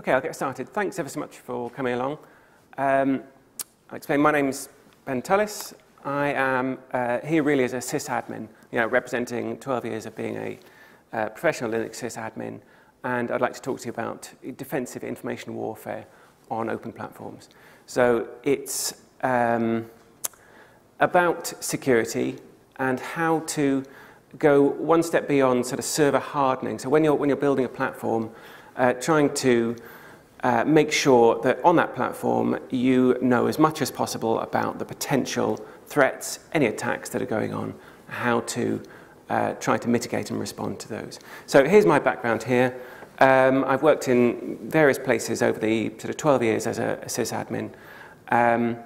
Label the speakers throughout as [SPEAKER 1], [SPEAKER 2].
[SPEAKER 1] Okay, I'll get started. Thanks ever so much for coming along. Um, I'll explain. My name's Ben Tullis. I am uh, here really as a sysadmin, you know, representing 12 years of being a uh, professional Linux sysadmin, and I'd like to talk to you about defensive information warfare on open platforms. So it's um, about security and how to go one step beyond sort of server hardening. So when you're, when you're building a platform, uh, trying to uh, make sure that on that platform you know as much as possible about the potential threats, any attacks that are going on, how to uh, try to mitigate and respond to those. So here's my background here. Um, I've worked in various places over the sort of 12 years as a, a sysadmin. Um,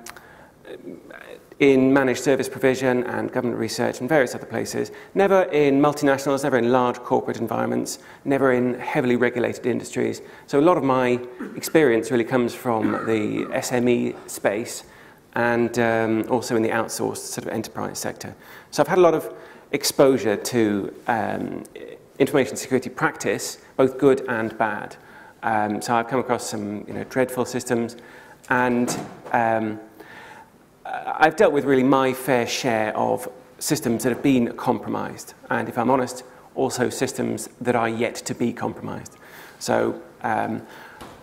[SPEAKER 1] in managed service provision and government research and various other places, never in multinationals, never in large corporate environments, never in heavily regulated industries. So a lot of my experience really comes from the SME space and um, also in the outsourced sort of enterprise sector. So I've had a lot of exposure to um, information security practice, both good and bad. Um, so I've come across some you know, dreadful systems and um, I've dealt with really my fair share of systems that have been compromised, and if I'm honest, also systems that are yet to be compromised. So um,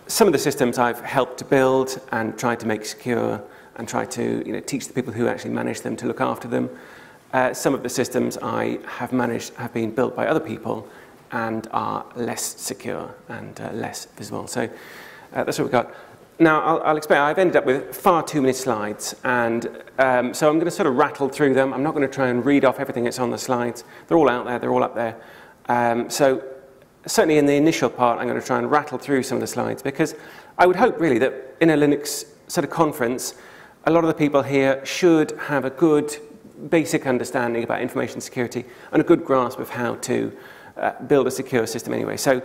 [SPEAKER 1] some of the systems I've helped to build and tried to make secure and try to you know, teach the people who actually manage them to look after them. Uh, some of the systems I have managed have been built by other people and are less secure and uh, less visible. So uh, that's what we've got. Now, I'll, I'll, explain. I've ended up with far too many slides, and um, so I'm going to sort of rattle through them. I'm not going to try and read off everything that's on the slides. They're all out there, they're all up there. Um, so, certainly in the initial part, I'm going to try and rattle through some of the slides because I would hope really that in a Linux sort of conference, a lot of the people here should have a good basic understanding about information security and a good grasp of how to uh, build a secure system anyway. So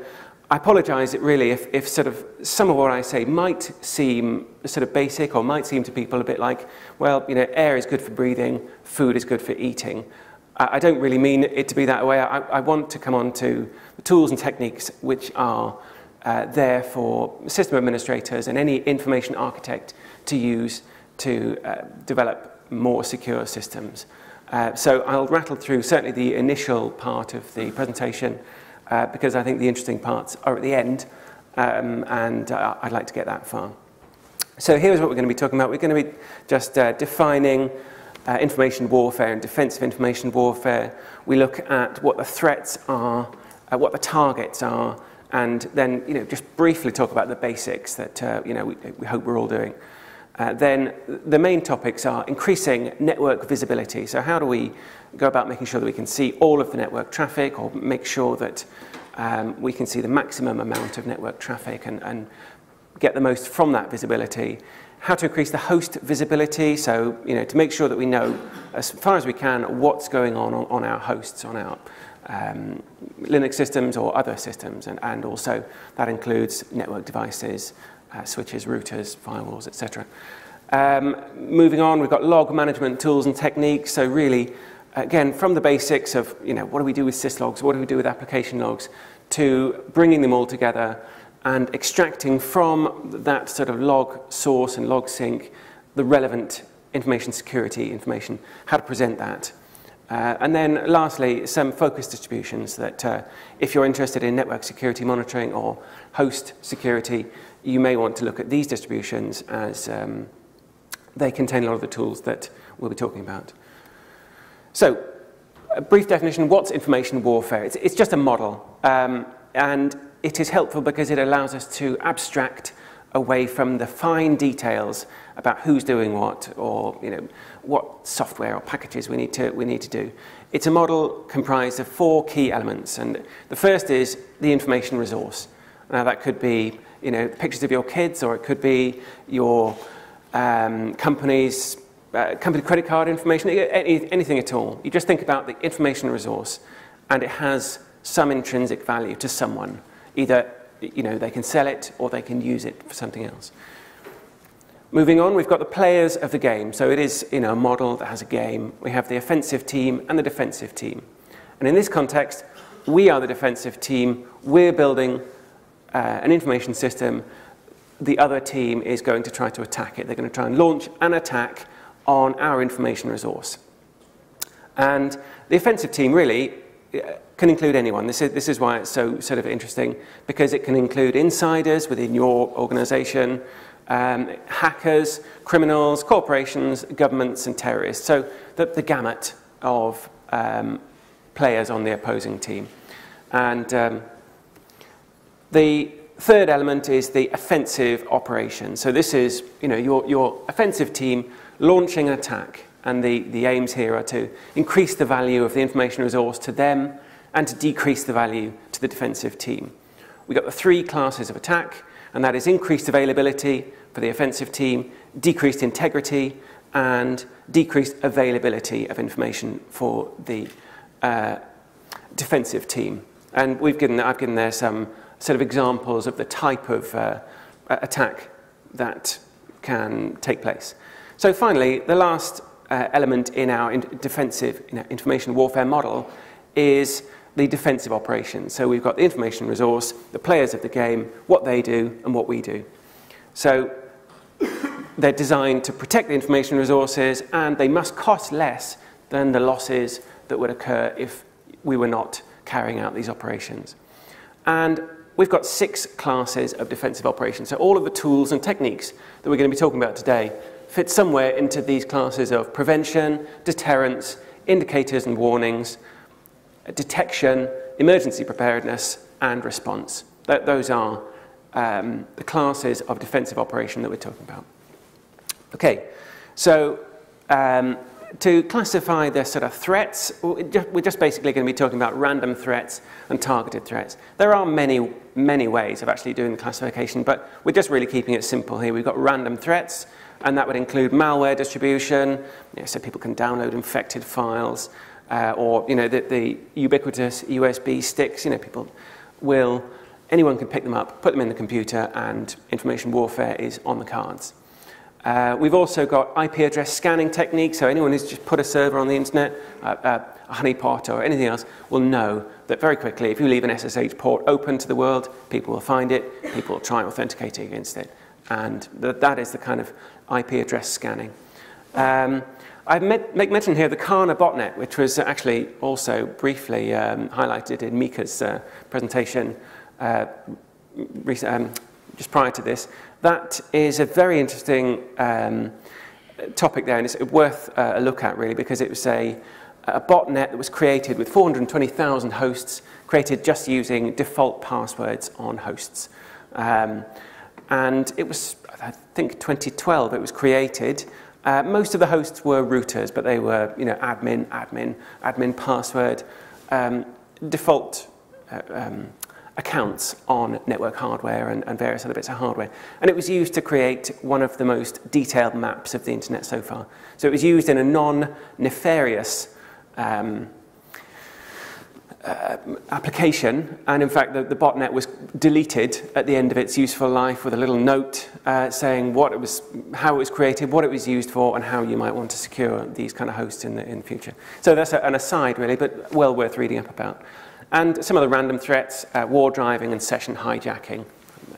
[SPEAKER 1] I apologise it really if, if sort of some of what I say might seem sort of basic or might seem to people a bit like, well, you know, air is good for breathing, food is good for eating. I, I don't really mean it to be that way. I, I want to come on to the tools and techniques which are uh, there for system administrators and any information architect to use to uh, develop more secure systems. Uh, so I'll rattle through certainly the initial part of the presentation uh, because I think the interesting parts are at the end, um, and uh, I'd like to get that far. So here's what we're going to be talking about. We're going to be just uh, defining uh, information warfare and defensive information warfare. We look at what the threats are, uh, what the targets are, and then you know just briefly talk about the basics that uh, you know we, we hope we're all doing. Uh, then the main topics are increasing network visibility. So how do we go about making sure that we can see all of the network traffic or make sure that um, we can see the maximum amount of network traffic and, and get the most from that visibility. How to increase the host visibility, so you know, to make sure that we know as far as we can what's going on on, on our hosts, on our um, Linux systems or other systems, and, and also that includes network devices, uh, switches, routers, firewalls, etc. Um, moving on, we've got log management tools and techniques, so really again, from the basics of, you know, what do we do with syslogs, what do we do with application logs, to bringing them all together and extracting from that sort of log source and log sync the relevant information security information, how to present that. Uh, and then lastly, some focus distributions that uh, if you're interested in network security monitoring or host security, you may want to look at these distributions as um, they contain a lot of the tools that we'll be talking about. So, a brief definition, what's information warfare? It's, it's just a model, um, and it is helpful because it allows us to abstract away from the fine details about who's doing what or you know, what software or packages we need, to, we need to do. It's a model comprised of four key elements, and the first is the information resource. Now, that could be you know, pictures of your kids, or it could be your um, company's uh, company credit card information, any, anything at all. You just think about the information resource and it has some intrinsic value to someone. Either you know, they can sell it or they can use it for something else. Moving on, we've got the players of the game. So it is you know, a model that has a game. We have the offensive team and the defensive team. And in this context, we are the defensive team. We're building uh, an information system, the other team is going to try to attack it. They're going to try and launch an attack on our information resource. And the offensive team really uh, can include anyone. This is, this is why it's so sort of interesting, because it can include insiders within your organization, um, hackers, criminals, corporations, governments, and terrorists. So the, the gamut of um, players on the opposing team. And um, the third element is the offensive operation. So this is, you know, your, your offensive team launching an attack. And the, the aims here are to increase the value of the information resource to them and to decrease the value to the defensive team. We've got the three classes of attack, and that is increased availability for the offensive team, decreased integrity, and decreased availability of information for the uh, defensive team. And we've given, I've given there some sort of examples of the type of uh, attack that can take place. So finally, the last uh, element in our in defensive information warfare model is the defensive operation. So we've got the information resource, the players of the game, what they do, and what we do. So they're designed to protect the information resources, and they must cost less than the losses that would occur if we were not carrying out these operations. And we've got six classes of defensive operations. So all of the tools and techniques that we're going to be talking about today fit somewhere into these classes of prevention, deterrence, indicators and warnings, detection, emergency preparedness, and response. Th those are um, the classes of defensive operation that we're talking about. Okay, so um, to classify the sort of threats, we're just basically going to be talking about random threats and targeted threats. There are many, many ways of actually doing the classification, but we're just really keeping it simple here. We've got random threats, and that would include malware distribution, you know, so people can download infected files, uh, or you know, the, the ubiquitous USB sticks, you know, people will, anyone can pick them up, put them in the computer, and information warfare is on the cards. Uh, we've also got IP address scanning techniques, so anyone who's just put a server on the internet, uh, uh, a honeypot or anything else, will know that very quickly, if you leave an SSH port open to the world, people will find it, people will try authenticating against it. And th that is the kind of IP address scanning. Um, I make mention here the Carna botnet, which was actually also briefly um, highlighted in Mika's uh, presentation uh, um, just prior to this. That is a very interesting um, topic there, and it's worth uh, a look at, really, because it was a, a botnet that was created with 420,000 hosts, created just using default passwords on hosts. Um, and it was, I think, 2012 it was created. Uh, most of the hosts were routers, but they were, you know, admin, admin, admin password, um, default uh, um, accounts on network hardware and, and, various other bits of hardware. And it was used to create one of the most detailed maps of the internet so far. So it was used in a non-nefarious um, uh, application, and in fact, the, the, botnet was deleted at the end of its useful life with a little note uh, saying what it was, how it was created, what it was used for, and how you might want to secure these kind of hosts in the in future. So that's a, an aside, really, but well worth reading up about. And some other random threats, uh, war driving and session hijacking.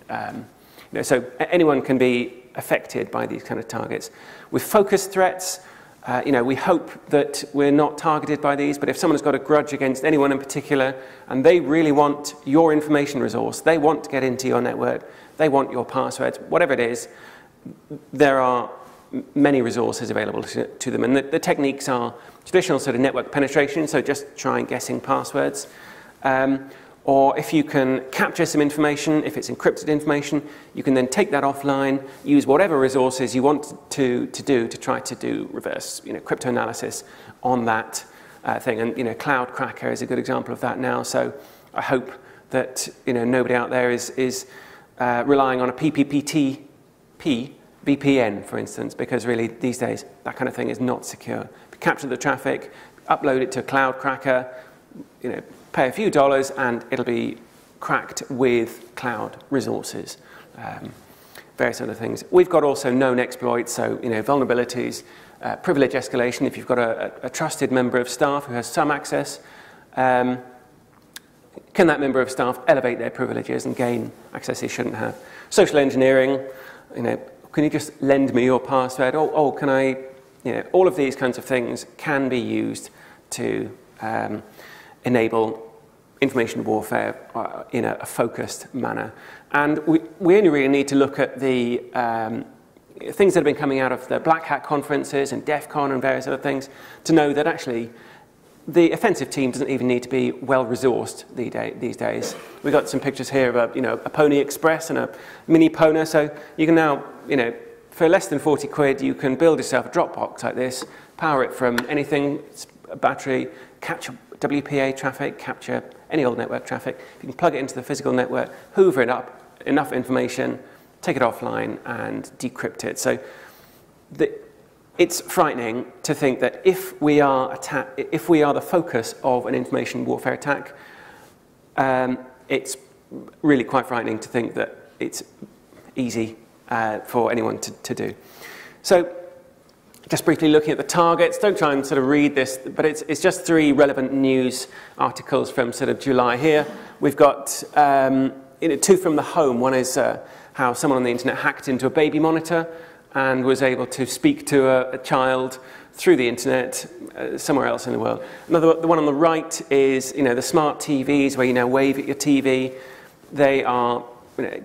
[SPEAKER 1] Um, you know, so anyone can be affected by these kind of targets. With focused threats, uh, you know, we hope that we're not targeted by these, but if someone's got a grudge against anyone in particular and they really want your information resource, they want to get into your network, they want your passwords, whatever it is, there are many resources available to, to them. And the, the techniques are traditional sort of network penetration, so just trying guessing passwords. Um, or if you can capture some information, if it's encrypted information, you can then take that offline, use whatever resources you want to, to do to try to do reverse you know, cryptanalysis on that uh, thing. And you know, Cloud Cracker is a good example of that now. So I hope that you know, nobody out there is, is uh, relying on a PPPTP VPN, for instance, because really these days that kind of thing is not secure. Capture the traffic, upload it to Cloud Cracker, you know, pay a few dollars and it'll be cracked with cloud resources, um, various other things. We've got also known exploits, so you know vulnerabilities, uh, privilege escalation. If you've got a, a, trusted member of staff who has some access, um, can that member of staff elevate their privileges and gain access they shouldn't have? Social engineering, you know, can you just lend me your password? Oh, oh can I, you know, all of these kinds of things can be used to um, enable information warfare uh, in a, a, focused manner. And we, we only really need to look at the um, things that have been coming out of the Black Hat conferences and DEF CON and various other things to know that actually the offensive team doesn't even need to be well resourced these days. We've got some pictures here of a, you know, a Pwnie Express and a MiniPwner, so you can now, you know, for less than 40 quid, you can build yourself a Dropbox like this, power it from anything, a battery, capture WPA traffic, capture any old network traffic. You can plug it into the physical network, hoover it up, enough information, take it offline and decrypt it. So the, it's frightening to think that if we are, attack, if we are the focus of an information warfare attack, um, it's really quite frightening to think that it's easy uh, for anyone to, to do. So just briefly looking at the targets, don't try and sort of read this, but it's, it's just three relevant news articles from sort of July here. We've got um, two from the home. One is uh, how someone on the internet hacked into a baby monitor and was able to speak to a, a child through the internet uh, somewhere else in the world. Another, the one on the right is you know, the smart TVs where you now wave at your TV. They are you know,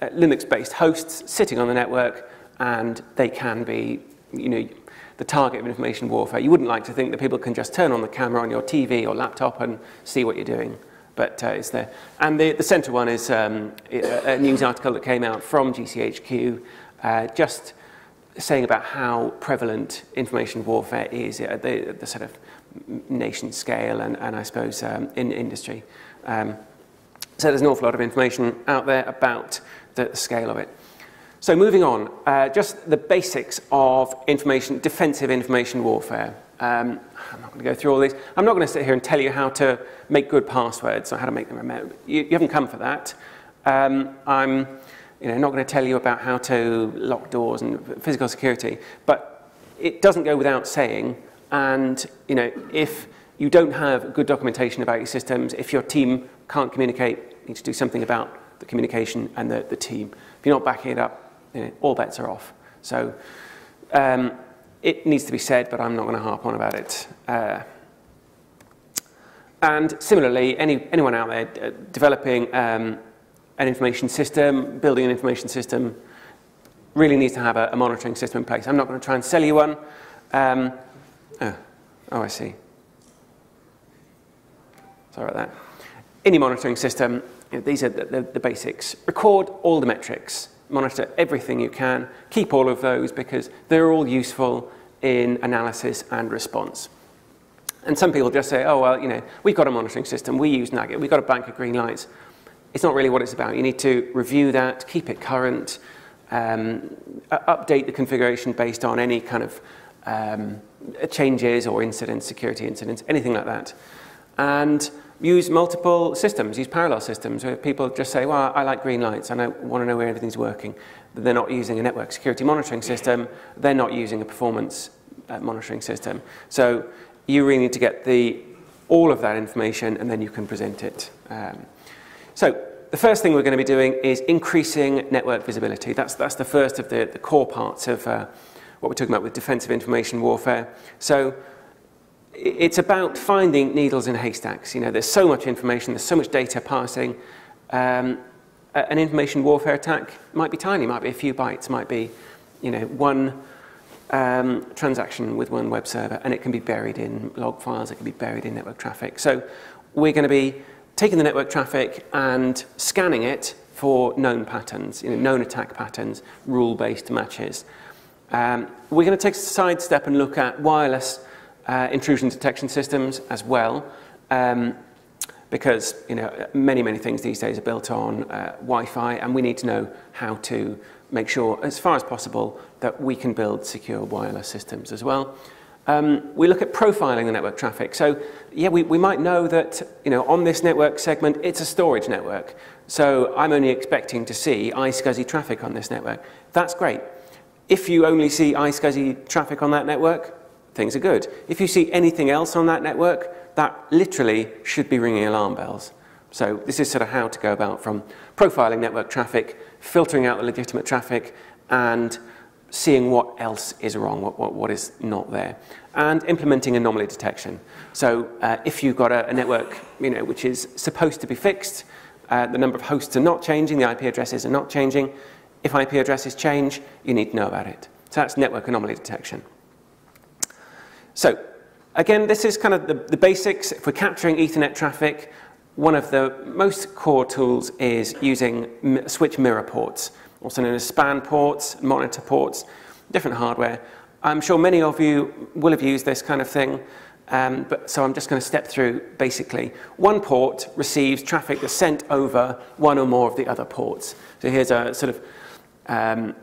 [SPEAKER 1] uh, Linux-based hosts sitting on the network and they can be you know, the target of information warfare. You wouldn't like to think that people can just turn on the camera on your TV or laptop and see what you're doing, but uh, it's there. And the, the center one is um, a news article that came out from GCHQ uh, just saying about how prevalent information warfare is at the, the sort of nation scale and, and I suppose um, in industry. Um, so there's an awful lot of information out there about the scale of it. So moving on, uh, just the basics of information, defensive information warfare. Um, I'm not going to go through all these. I'm not going to sit here and tell you how to make good passwords or how to make them remember. You, you haven't come for that. Um, I'm you know, not going to tell you about how to lock doors and physical security, but it doesn't go without saying. And you know, if you don't have good documentation about your systems, if your team can't communicate, you need to do something about the communication and the, the team. If you're not backing it up, you know, all bets are off. So um, it needs to be said, but I'm not going to harp on about it. Uh, and similarly, any, anyone out there uh, developing um, an information system, building an information system, really needs to have a, a monitoring system in place. I'm not going to try and sell you one. Um, oh, oh, I see. Sorry about that. Any monitoring system, you know, these are the, the, the basics. Record all the metrics, monitor everything you can, keep all of those because they're all useful in analysis and response. And some people just say, oh, well, you know, we've got a monitoring system, we use Nugget, we've got a bank of green lights it's not really what it's about. You need to review that, keep it current, um, update the configuration based on any kind of um, changes or incidents, security incidents, anything like that. And use multiple systems, use parallel systems where people just say, well, I like green lights and I want to know where everything's working. They're not using a network security monitoring system, they're not using a performance uh, monitoring system. So you really need to get the, all of that information and then you can present it. Um, so the first thing we're going to be doing is increasing network visibility. That's, that's the first of the, the core parts of uh, what we're talking about with defensive information warfare. So it's about finding needles in haystacks. You know, there's so much information, there's so much data passing. Um, an information warfare attack might be tiny, might be a few bytes, might be, you know, one um, transaction with one web server, and it can be buried in log files, it can be buried in network traffic. So we're going to be taking the network traffic and scanning it for known patterns, you know, known attack patterns, rule-based matches. Um, we're going to take a side step and look at wireless uh, intrusion detection systems as well, um, because you know many many things these days are built on uh, Wi-Fi, and we need to know how to make sure, as far as possible, that we can build secure wireless systems as well. Um, we look at profiling the network traffic. So, yeah, we, we might know that you know, on this network segment, it's a storage network. So I'm only expecting to see iSCSI traffic on this network. That's great. If you only see iSCSI traffic on that network, things are good. If you see anything else on that network, that literally should be ringing alarm bells. So this is sort of how to go about from profiling network traffic, filtering out the legitimate traffic, and seeing what else is wrong, what, what, what is not there, and implementing anomaly detection. So uh, if you've got a, a, network you know, which is supposed to be fixed, uh, the number of hosts are not changing, the IP addresses are not changing. If IP addresses change, you need to know about it. So that's network anomaly detection. So again, this is kind of the, the basics. If we're capturing Ethernet traffic, one of the most core tools is using switch mirror ports also known as span ports, monitor ports, different hardware. I'm sure many of you will have used this kind of thing, um, but, so I'm just going to step through basically. One port receives traffic that's sent over one or more of the other ports. So here's a sort of um,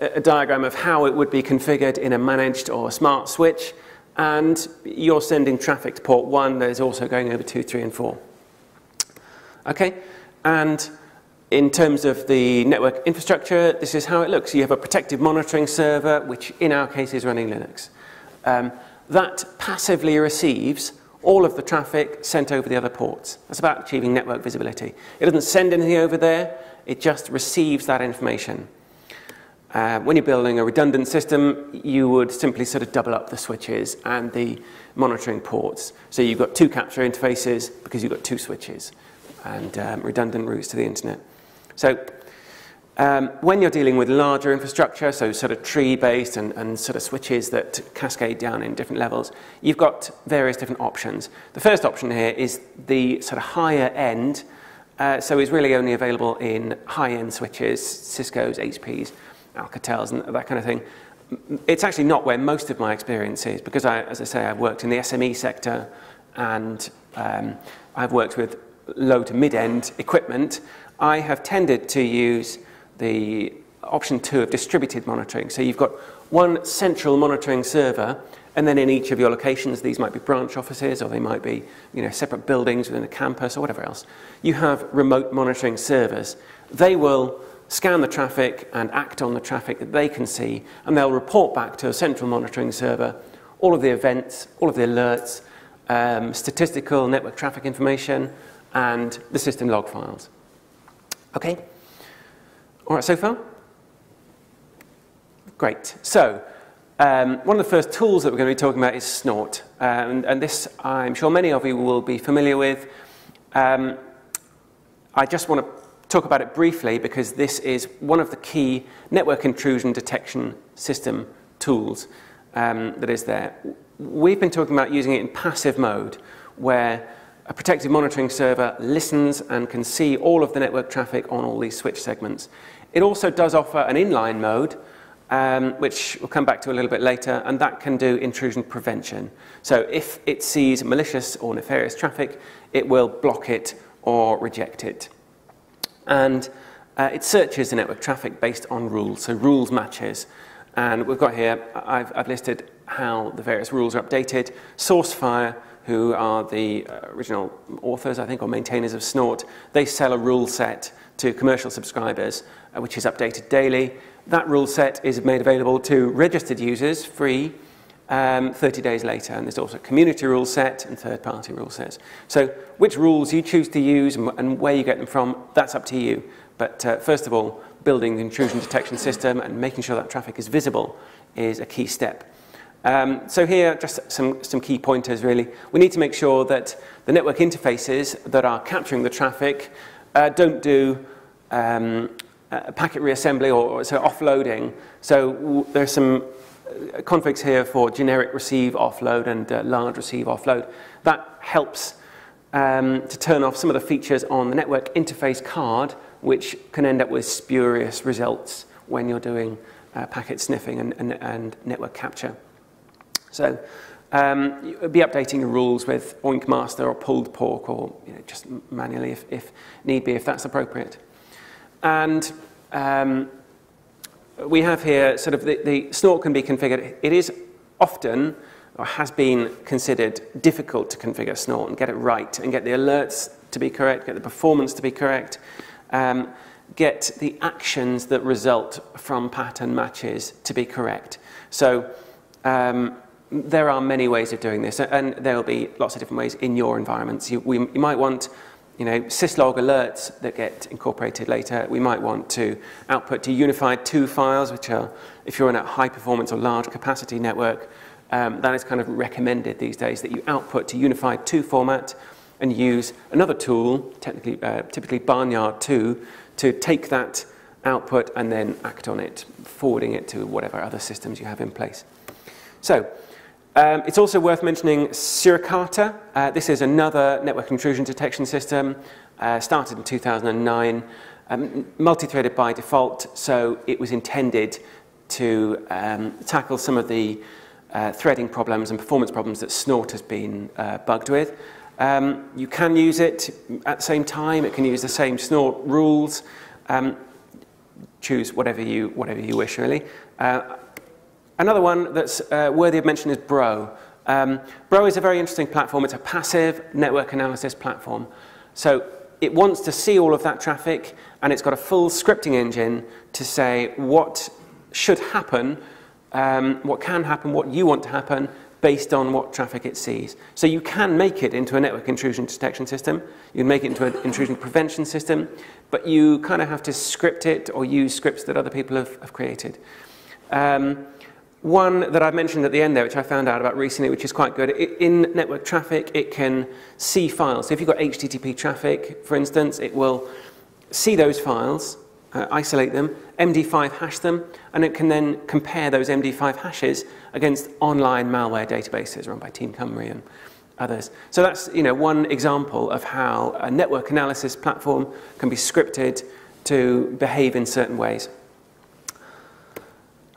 [SPEAKER 1] a, a diagram of how it would be configured in a managed or smart switch. And you're sending traffic to port one that is also going over two, three, and four. Okay, and in terms of the network infrastructure, this is how it looks. You have a protective monitoring server, which in our case is running Linux. Um, that passively receives all of the traffic sent over the other ports. That's about achieving network visibility. It doesn't send anything over there, it just receives that information. Uh, when you're building a redundant system, you would simply sort of double up the switches and the monitoring ports. So you've got two capture interfaces because you've got two switches and um, redundant routes to the internet. So um, when you're dealing with larger infrastructure, so sort of tree-based and, and sort of switches that cascade down in different levels, you've got various different options. The first option here is the sort of higher end, uh, so it's really only available in high-end switches, Cisco's, HP's, Alcatels, and that kind of thing. It's actually not where most of my experience is, because I, as I say, I've worked in the SME sector and um, I've worked with low to mid-end equipment, I have tended to use the option two of distributed monitoring. So you've got one central monitoring server, and then in each of your locations, these might be branch offices or they might be you know, separate buildings within a campus or whatever else. You have remote monitoring servers. They will scan the traffic and act on the traffic that they can see, and they'll report back to a central monitoring server all of the events, all of the alerts, um, statistical network traffic information, and the system log files. Okay? All right so far? Great. So, um, one of the first tools that we're going to be talking about is Snort. Um, and this, I'm sure many of you will be familiar with. Um, I just want to talk about it briefly because this is one of the key network intrusion detection system tools um, that is there. We've been talking about using it in passive mode, where a protective monitoring server listens and can see all of the network traffic on all these switch segments. It also does offer an inline mode, um, which we'll come back to a little bit later, and that can do intrusion prevention. So if it sees malicious or nefarious traffic, it will block it or reject it. And uh, it searches the network traffic based on rules, so rules matches. And we've got here, I've, I've listed how the various rules are updated. Sourcefire who are the uh, original authors, I think, or maintainers of Snort, they sell a rule set to commercial subscribers, uh, which is updated daily. That rule set is made available to registered users free um, 30 days later. And there's also community rule set and third party rule sets. So, which rules you choose to use and, and where you get them from, that's up to you. But uh, first of all, building the intrusion detection system and making sure that traffic is visible is a key step. Um, so here, just some, some key pointers really. We need to make sure that the network interfaces that are capturing the traffic uh, don't do um, uh, packet reassembly or, so offloading. So there's some configs here for generic receive offload and uh, large receive offload. That helps um, to turn off some of the features on the network interface card, which can end up with spurious results when you're doing uh, packet sniffing and, and, and network capture. So um, be updating the rules with Oinkmaster or PulledPork or you know, just manually if, if need be, if that's appropriate. And um, we have here sort of the, the snort can be configured. It is often or has been considered difficult to configure snort and get it right and get the alerts to be correct, get the performance to be correct, um, get the actions that result from pattern matches to be correct. So um, there are many ways of doing this, and there will be lots of different ways in your environments. You, we, you might want you know, syslog alerts that get incorporated later, we might want to output to unified 2 files, which are, if you're in a high performance or large capacity network, um, that is kind of recommended these days that you output to unified 2 format and use another tool, technically, uh, typically Barnyard 2, to take that output and then act on it, forwarding it to whatever other systems you have in place. So, um, it's also worth mentioning Suricata. Uh, this is another network intrusion detection system, uh, started in 2009, um, multi-threaded by default, so it was intended to um, tackle some of the uh, threading problems and performance problems that Snort has been uh, bugged with. Um, you can use it at the same time, it can use the same Snort rules. Um, choose whatever you, whatever you wish, really. Uh, Another one that's uh, worthy of mention is Bro. Um, Bro is a very interesting platform. It's a passive network analysis platform. So it wants to see all of that traffic, and it's got a full scripting engine to say what should happen, um, what can happen, what you want to happen, based on what traffic it sees. So you can make it into a network intrusion detection system, you can make it into an intrusion prevention system, but you kind of have to script it or use scripts that other people have, have created. Um, one that I mentioned at the end there, which I found out about recently, which is quite good, in network traffic, it can see files. So if you've got HTTP traffic, for instance, it will see those files, uh, isolate them, MD5 hash them, and it can then compare those MD5 hashes against online malware databases run by Team Cymru and others. So that's you know, one example of how a network analysis platform can be scripted to behave in certain ways.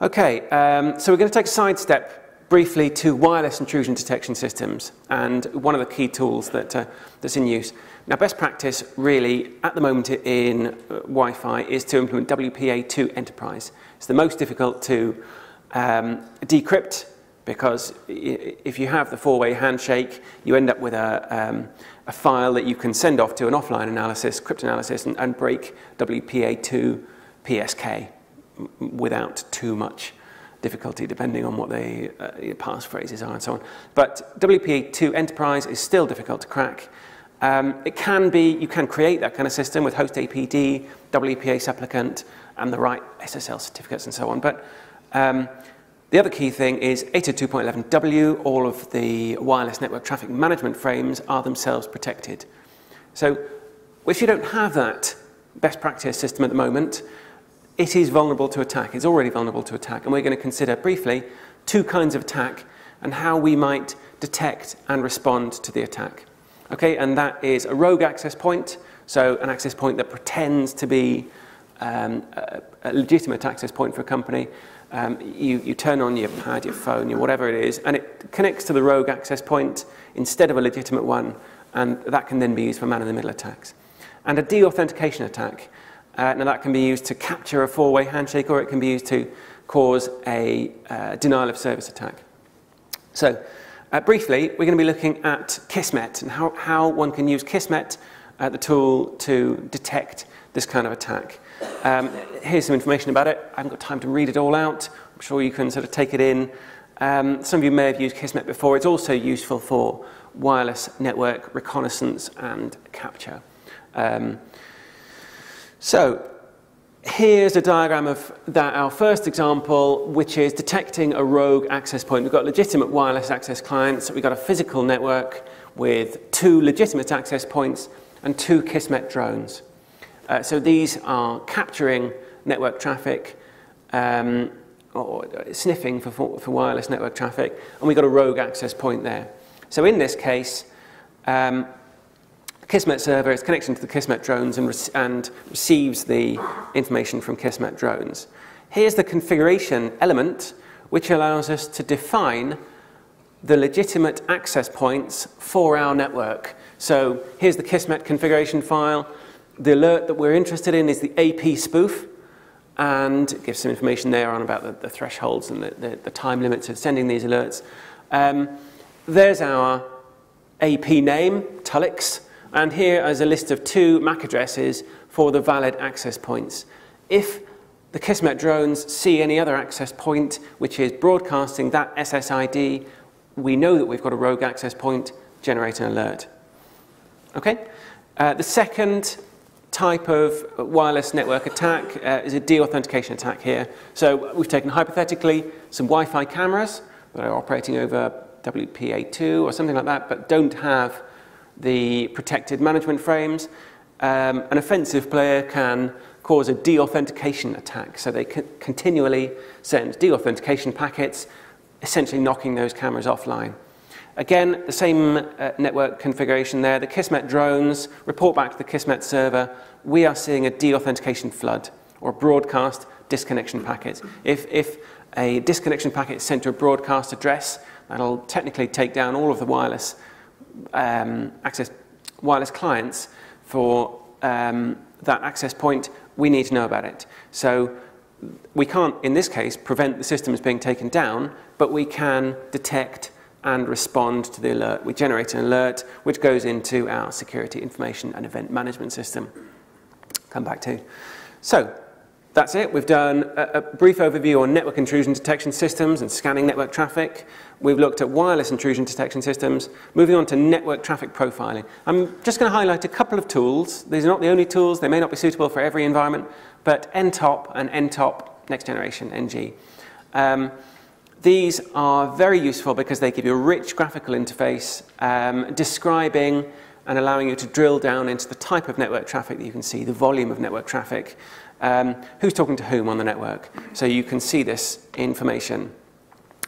[SPEAKER 1] Okay, um, so we're going to take a sidestep briefly to wireless intrusion detection systems and one of the key tools that, uh, that's in use. Now, best practice really at the moment in uh, Wi-Fi is to implement WPA2 Enterprise. It's the most difficult to um, decrypt because if you have the four-way handshake, you end up with a, um, a file that you can send off to an offline analysis, cryptanalysis, and, and break WPA2 PSK without too much difficulty, depending on what the uh, passphrases are and so on. But WPA2 Enterprise is still difficult to crack. Um, it can be, you can create that kind of system with hostapd, WPA supplicant, and the right SSL certificates and so on. But um, the other key thing is 802.11w, all of the wireless network traffic management frames are themselves protected. So if you don't have that best practice system at the moment, it is vulnerable to attack. It's already vulnerable to attack. And we're going to consider briefly two kinds of attack and how we might detect and respond to the attack. Okay, and that is a rogue access point, so an access point that pretends to be um, a, a, legitimate access point for a company. Um, you, you turn on your pad, your phone, your whatever it is, and it connects to the rogue access point instead of a legitimate one, and that can then be used for man-in-the-middle attacks. And a deauthentication attack uh, now that can be used to capture a four-way handshake or it can be used to cause a uh, denial of service attack. So uh, briefly, we're going to be looking at Kismet and how, how one can use Kismet, uh, the tool, to detect this kind of attack. Um, here's some information about it. I haven't got time to read it all out. I'm sure you can sort of take it in. Um, some of you may have used Kismet before. It's also useful for wireless network reconnaissance and capture. Um, so here's a diagram of that, our first example, which is detecting a rogue access point. We've got legitimate wireless access clients. We've got a physical network with two legitimate access points and two Kismet drones. Uh, so these are capturing network traffic um, or sniffing for, for wireless network traffic, and we've got a rogue access point there. So in this case, um, Kismet server is connection to the Kismet drones and, and receives the information from Kismet drones. Here's the configuration element, which allows us to define the legitimate access points for our network. So here's the Kismet configuration file. The alert that we're interested in is the AP spoof, and it gives some information there on about the, the thresholds and the, the, the, time limits of sending these alerts. Um, there's our AP name, Tullix. And here is a list of two MAC addresses for the valid access points. If the Kismet drones see any other access point which is broadcasting that SSID, we know that we've got a rogue access point, generate an alert. Okay? Uh, the second type of wireless network attack uh, is a deauthentication attack here. So we've taken hypothetically some Wi-Fi cameras that are operating over WPA2 or something like that, but don't have the protected management frames. Um, an offensive player can cause a deauthentication attack. So they can continually send deauthentication packets, essentially knocking those cameras offline. Again, the same uh, network configuration there. The Kismet drones report back to the Kismet server. We are seeing a deauthentication flood or broadcast disconnection packet. If, if a disconnection packet is sent to a broadcast address, that'll technically take down all of the wireless um, access wireless clients for um, that access point. We need to know about it. So we can't, in this case, prevent the systems being taken down, but we can detect and respond to the alert. We generate an alert which goes into our security information and event management system. Come back to. So that's it. We've done a, a, brief overview on network intrusion detection systems and scanning network traffic. We've looked at wireless intrusion detection systems. Moving on to network traffic profiling. I'm just going to highlight a couple of tools. These are not the only tools. They may not be suitable for every environment, but NTOP and NTOP Next Generation NG. Um, these are very useful because they give you a rich graphical interface um, describing and allowing you to drill down into the type of network traffic that you can see, the volume of network traffic, um, who's talking to whom on the network. So you can see this information.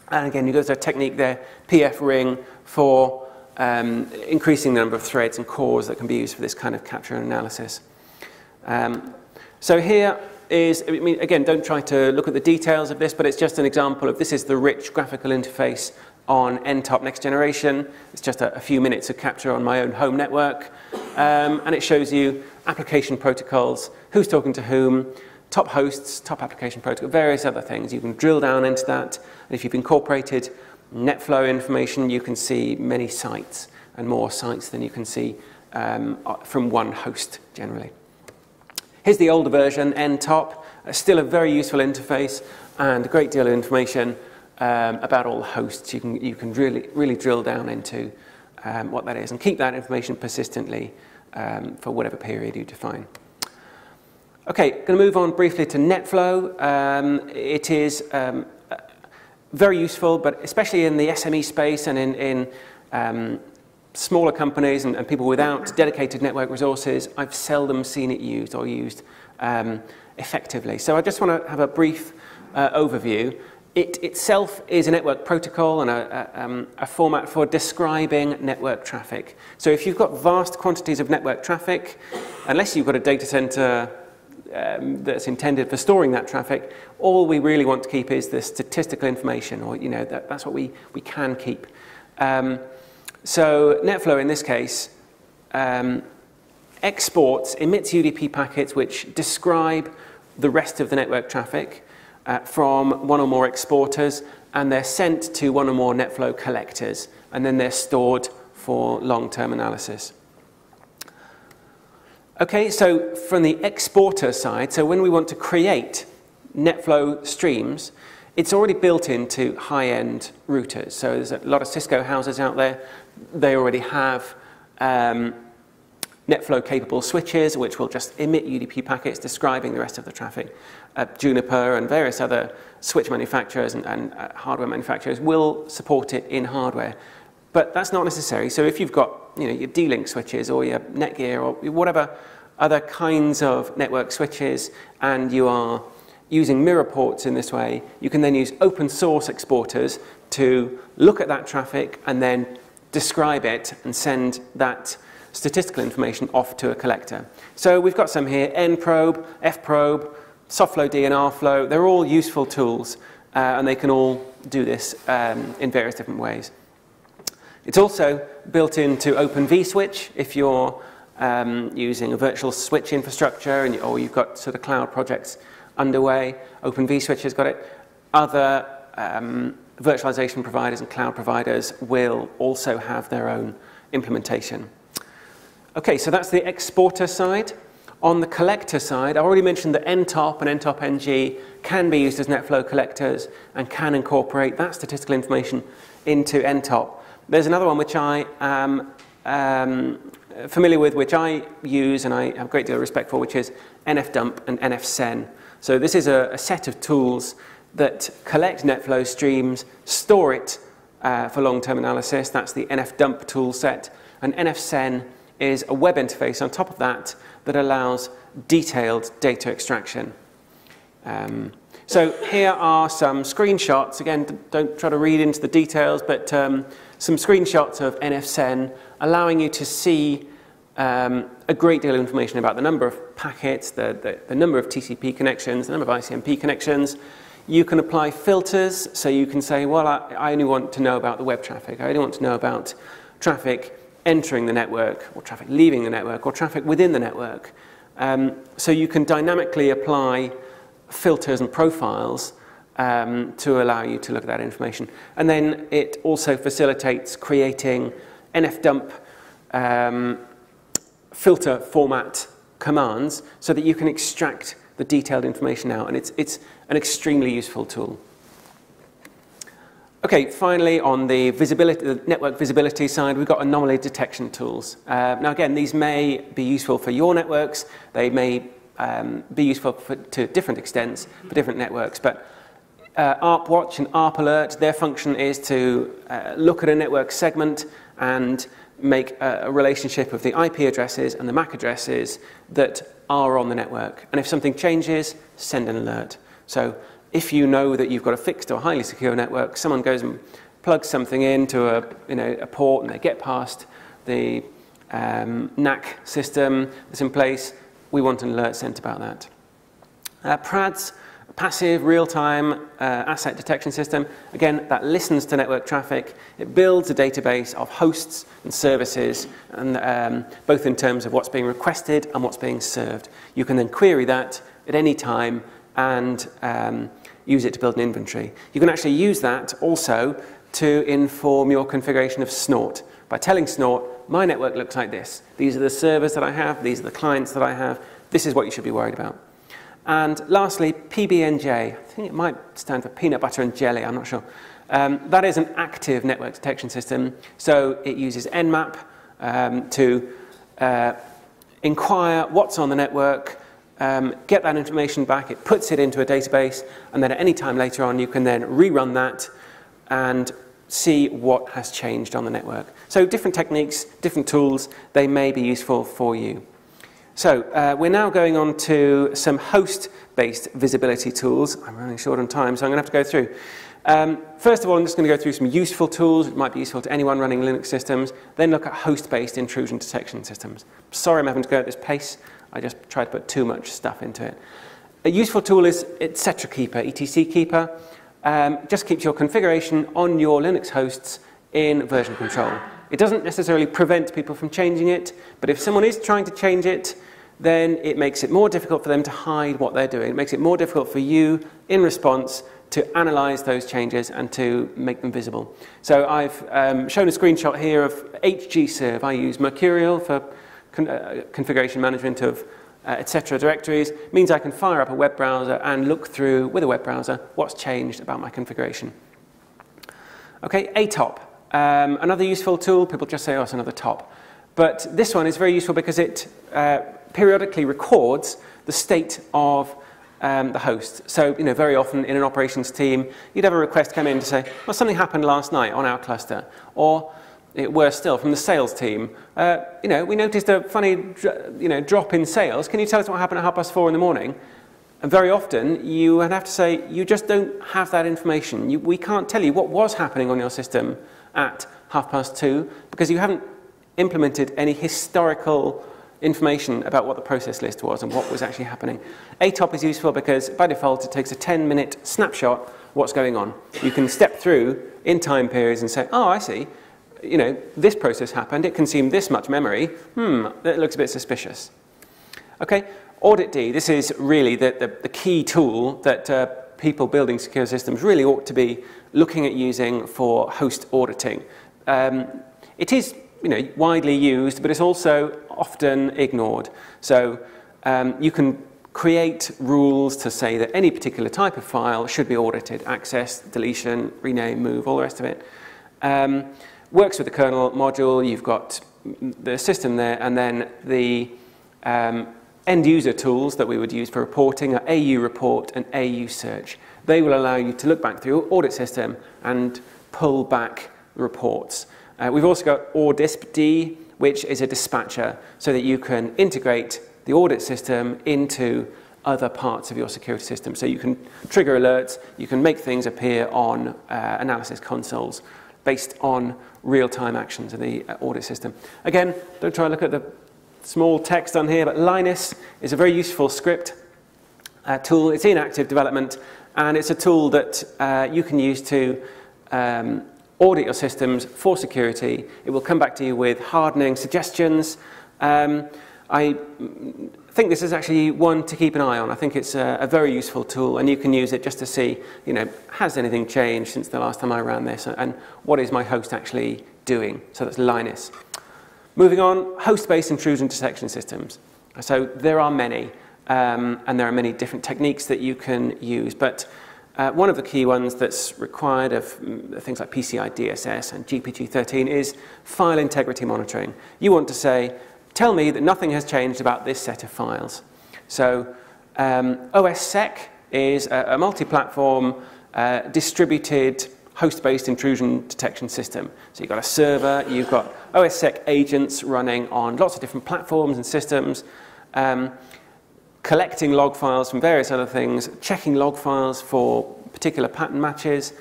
[SPEAKER 1] And again, you got a technique there, PF ring, for um, increasing the number of threads and cores that can be used for this kind of capture and analysis. Um, so here is, I mean, again, don't try to look at the details of this, but it's just an example of this is the rich graphical interface on NTOP Next Generation. It's just a, a few minutes of capture on my own home network. Um, and it shows you application protocols, who's talking to whom, top hosts, top application protocol, various other things. You can drill down into that. And if you've incorporated NetFlow information, you can see many sites and more sites than you can see um, from one host generally. Here's the older version, NTOP, uh, still a very useful interface and a great deal of information um, about all the hosts. You can, you can really, really drill down into um, what that is and keep that information persistently um, for whatever period you define. Okay, going to move on briefly to NetFlow. Um, it is um, very useful, but especially in the SME space and in, in um, smaller companies and, and, people without dedicated network resources, I've seldom seen it used or used um, effectively. So I just want to have a brief uh, overview. It itself is a network protocol and a, a, um, a, format for describing network traffic. So if you've got vast quantities of network traffic, unless you've got a data center um, that's intended for storing that traffic, all we really want to keep is the statistical information, or you know that, that's what we, we can keep. Um, so NetFlow in this case um, exports, emits UDP packets which describe the rest of the network traffic uh, from one or more exporters and they're sent to one or more NetFlow collectors and then they're stored for long-term analysis. Okay, so from the exporter side, so when we want to create NetFlow streams, it's already built into high-end routers. So there's a lot of Cisco houses out there. They already have um, NetFlow capable switches, which will just emit UDP packets describing the rest of the traffic. Juniper and various other switch manufacturers and, and uh, hardware manufacturers will support it in hardware. But that's not necessary. So if you've got you know, your D-Link switches or your Netgear or whatever other kinds of network switches and you are using mirror ports in this way, you can then use open source exporters to look at that traffic and then describe it and send that statistical information off to a collector. So we've got some here, nprobe, fprobe, softflowd and rflow. They're all useful tools uh, and they can all do this um, in various different ways. It's also built into Open vSwitch if you're um, using a virtual switch infrastructure and, or you've got sort of cloud projects underway. Open vSwitch has got it. Other um, virtualization providers and cloud providers will also have their own implementation. Okay, so that's the exporter side. On the collector side, I already mentioned that NTOP and NTOP NG can be used as NetFlow collectors and can incorporate that statistical information into NTOP. There's another one which I am um, familiar with, which I use and I have a great deal of respect for, which is NFDump and NFSen. So this is a, a set of tools that collect NetFlow streams, store it uh, for long-term analysis. That's the NFDump tool set. And NFSen is a web interface on top of that that allows detailed data extraction. Um, so here are some screenshots. Again, don't try to read into the details, but um, some screenshots of NFSen allowing you to see um, a great deal of information about the number of packets, the, the, the, number of TCP connections, the number of ICMP connections. You can apply filters, so you can say, well, I, I only want to know about the web traffic. I only want to know about traffic entering the network, or traffic leaving the network, or traffic within the network. Um, so you can dynamically apply filters and profiles um, to allow you to look at that information. And then it also facilitates creating NFDump um, filter format commands so that you can extract the detailed information out. And it's, it's an extremely useful tool. Okay, finally, on the visibility, the network visibility side, we've got anomaly detection tools. Uh, now, again, these may be useful for your networks. They may um, be useful for, to different extents for different networks. But uh, ARP Watch and ARP Alert, their function is to uh, look at a network segment and make a, a, relationship of the IP addresses and the MAC addresses that are on the network. And if something changes, send an alert. So if you know that you've got a fixed or highly secure network, someone goes and plugs something into a, you know, a port and they get past the um, NAC system that's in place, we want an alert sent about that. Uh, PRADS, passive real-time uh, asset detection system. Again, that listens to network traffic. It builds a database of hosts and services, and um, both in terms of what's being requested and what's being served. You can then query that at any time and um, use it to build an inventory. You can actually use that also to inform your configuration of Snort by telling Snort, my network looks like this. These are the servers that I have, these are the clients that I have, this is what you should be worried about. And lastly, PBNJ. I think it might stand for peanut butter and jelly, I'm not sure. Um, that is an active network detection system, so it uses Nmap um, to uh, inquire what's on the network, um, get that information back, it puts it into a database, and then at any time later on, you can then rerun that and see what has changed on the network. So different techniques, different tools, they may be useful for you. So uh, we're now going on to some host-based visibility tools. I'm running short on time, so I'm going to have to go through. Um, first of all, I'm just going to go through some useful tools. It might be useful to anyone running Linux systems. Then look at host-based intrusion detection systems. Sorry I'm having to go at this pace. I just tried to put too much stuff into it. A useful tool is etckeeper, etc keeper. Um, just keeps your configuration on your Linux hosts in version control. It doesn't necessarily prevent people from changing it, but if someone is trying to change it, then it makes it more difficult for them to hide what they're doing. It makes it more difficult for you, in response, to analyze those changes and to make them visible. So I've um, shown a screenshot here of HGServe. I use Mercurial for con uh, configuration management of uh, etc. directories. Means I can fire up a web browser and look through, with a web browser, what's changed about my configuration. Okay, ATOP. Um, another useful tool, people just say, oh, it's another top. But this one is very useful because it uh, periodically records the state of um, the host. So, you know, very often in an operations team, you'd have a request come in to say, well, something happened last night on our cluster. Or, worse still, from the sales team, uh, you know, we noticed a funny, you know, drop in sales. Can you tell us what happened at half past four in the morning? And very often, you would have to say, you just don't have that information. You, we can't tell you what was happening on your system at half past two because you haven't implemented any historical information about what the process list was and what was actually happening. ATOP is useful because by default it takes a 10 minute snapshot what's going on. You can step through in time periods and say, oh, I see, you know, this process happened, it consumed this much memory, hmm, that looks a bit suspicious. Okay, auditd, this is really the, the, the key tool that uh, people building secure systems really ought to be looking at using for host auditing. Um, it is you know, widely used, but it's also often ignored. So um, you can create rules to say that any particular type of file should be audited, access, deletion, rename, move, all the rest of it. Um, works with the kernel module, you've got the system there, and then the um, end user tools that we would use for reporting are aureport and ausearch. They will allow you to look back through your audit system and pull back reports. Uh, we've also got audispd, which is a dispatcher, so that you can integrate the audit system into other parts of your security system. So you can trigger alerts, you can make things appear on uh, analysis consoles based on real-time action to the uh, audit system. Again, don't try and look at the small text on here, but Linus is a very useful script uh, tool. It's in active development, and it's a tool that uh, you can use to um, audit your systems for security. It will come back to you with hardening suggestions. Um, I think this is actually one to keep an eye on. I think it's a, a, very useful tool, and you can use it just to see, you know, has anything changed since the last time I ran this, and what is my host actually doing? So that's Lynis. Moving on, host-based intrusion detection systems. So there are many, um, and there are many different techniques that you can use, but uh, one of the key ones that's required of mm, things like PCI DSS and GPG13 is file integrity monitoring. You want to say, tell me that nothing has changed about this set of files. So um, OSSEC is a, a multi-platform uh, distributed host-based intrusion detection system. So you've got a server, you've got OSSEC agents running on lots of different platforms and systems, um, collecting log files from various other things, checking log files for particular pattern matches.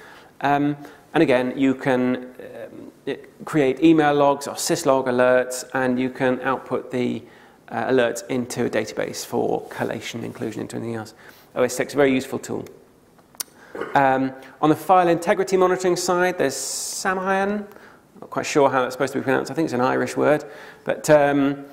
[SPEAKER 1] Um, and again, you can um, create email logs or syslog alerts, and you can output the uh, alerts into a database for collation, inclusion into anything else. OSSEC is a very useful tool. Um, on the file integrity monitoring side, there's Samhain. Not quite sure how that's supposed to be pronounced. I think it's an Irish word. But um,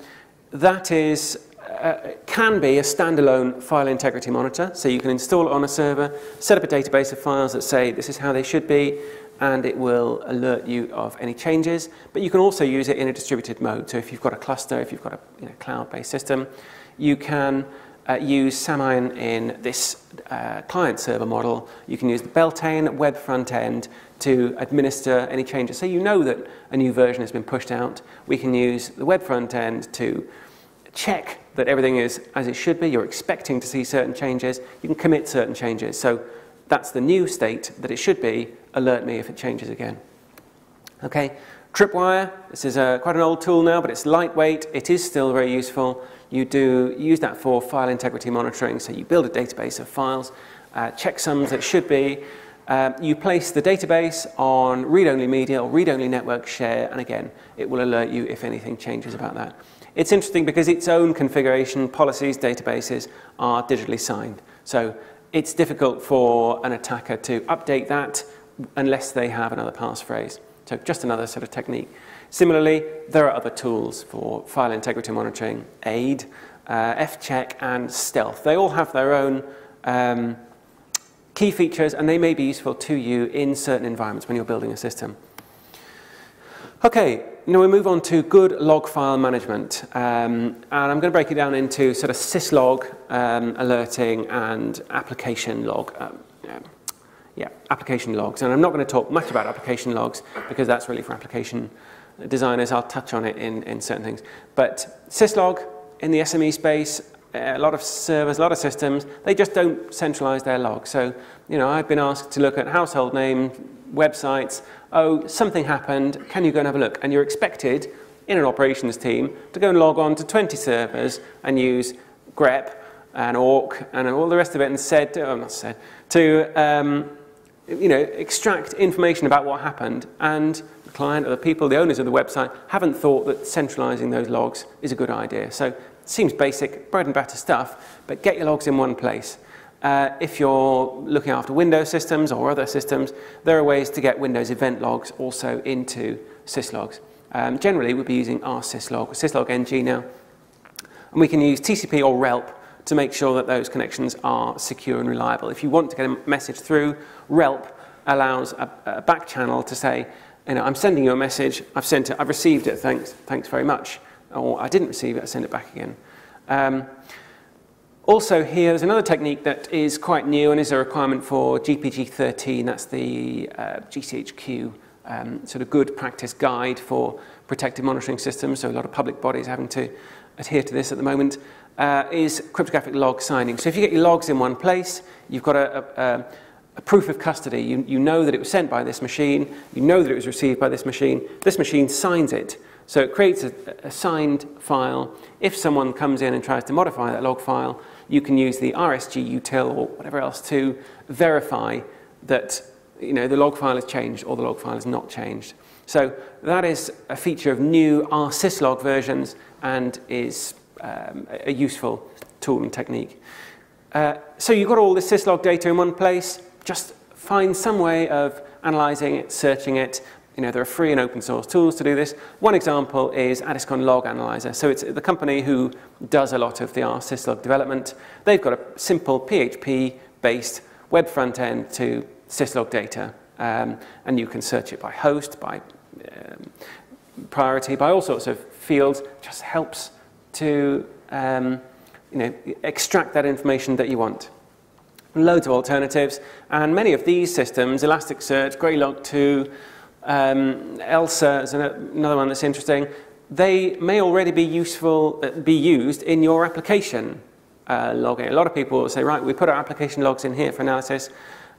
[SPEAKER 1] that is, uh, can be a standalone file integrity monitor. So you can install it on a server, set up a database of files that say this is how they should be, and it will alert you of any changes. But you can also use it in a distributed mode. So if you've got a cluster, if you've got a you know, cloud-based system, you can uh, use Samhain in this uh, client server model. You can use the Beltane web front end to administer any changes. So you know that a new version has been pushed out. We can use the web front end to check that everything is as it should be. You're expecting to see certain changes. You can commit certain changes. So that's the new state that it should be. Alert me if it changes again. Okay, Tripwire. This is a, quite an old tool now, but it's lightweight. It is still very useful you do use that for file integrity monitoring. So you build a database of files, uh, checksums that should be. Uh, you place the database on read-only media or read-only network share, and again, it will alert you if anything changes about that. It's interesting because its own configuration, policies, databases are digitally signed. So it's difficult for an attacker to update that unless they have another passphrase. So just another sort of technique. Similarly, there are other tools for file integrity monitoring, AIDE, uh, fcheck, and Stealth. They all have their own um, key features, and they may be useful to you in certain environments when you're building a system. Okay, now we move on to good log file management. Um, and I'm going to break it down into sort of syslog um, alerting and application log. Um, yeah, application logs. And I'm not going to talk much about application logs because that's really for application designers. I'll touch on it in, in certain things. But syslog in the SME space, a lot of servers, a lot of systems, they just don't centralize their logs. So, you know, I've been asked to look at household name, websites. Oh, something happened. Can you go and have a look? And you're expected in an operations team to go and log on to 20 servers and use grep and awk and all the rest of it and said, oh, not said, to, um, you know, extract information about what happened and the client or the people, the owners of the website, haven't thought that centralizing those logs is a good idea. So it seems basic, bread and butter stuff, but get your logs in one place. Uh, if you're looking after Windows systems or other systems, there are ways to get Windows event logs also into syslogs. Um, generally, we'll be using rsyslog, syslog ng now. And we can use TCP or RELP to make sure that those connections are secure and reliable. If you want to get a message through, RELP allows a, a back channel to say, you know, I'm sending you a message, I've sent it, I've received it, thanks, thanks very much. Or I didn't receive it, I send it back again. Um, also here, there's another technique that is quite new and is a requirement for GPG 13, that's the uh, GCHQ um, sort of good practice guide for protective monitoring systems, so a lot of public bodies having to adhere to this at the moment, uh, is cryptographic log signing. So if you get your logs in one place, you've got a, a, a proof of custody. You, you know that it was sent by this machine, you know that it was received by this machine, this machine signs it. So it creates a, a signed file. If someone comes in and tries to modify that log file, you can use the RSG util or whatever else to verify that you know, the log file has changed or the log file has not changed. So that is a feature of new rsyslog versions and is um, a useful tool and technique. Uh, so you've got all this syslog data in one place, just find some way of analyzing it, searching it. You know, there are free and open source tools to do this. One example is Adiscon Log Analyzer. So it's the company who does a lot of the rsyslog development. They've got a simple PHP-based web front end to syslog data. Um, and you can search it by host, by um, priority, by all sorts of fields. It just helps to um, you know, extract that information that you want. Loads of alternatives, and many of these systems, Elasticsearch, Graylog 2, um, ELSA is another one that's interesting, they may already be useful, uh, be used in your application uh, logging. A lot of people say, right, we put our application logs in here for analysis.